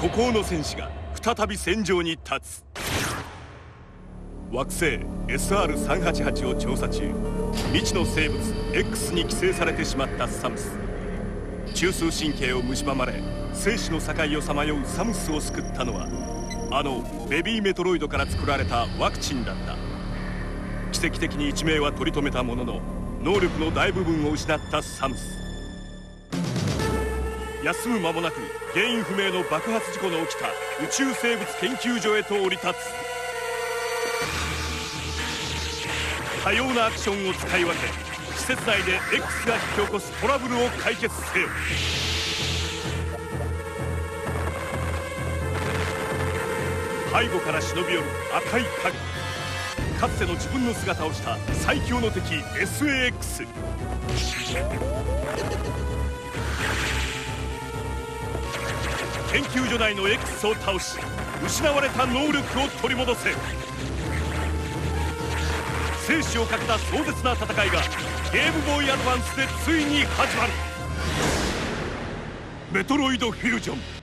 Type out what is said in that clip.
孤高の戦士が再び戦場に立つ。惑星 SR388 を調査中。未知の生物 X に寄生されてしまったサムス。中枢神経を蝕まれ生死の境をさまようサムスを救ったのはあのベビーメトロイドから作られたワクチンだった。奇跡的に一命は取り留めたものの能力の大部分を失ったサムス。休む間もなく原因不明の爆発事故の起きた宇宙生物研究所へと降り立つ。多様なアクションを使い分け施設内で X が引き起こすトラブルを解決せよ。背後から忍び寄る赤い影。かつての自分の姿をした最強の敵 SAX 研究所内の X を倒し失われた能力を取り戻せ。生死をかけた壮絶な戦いがゲームボーイアドバンスでついに始まる。メトロイドフュージョン。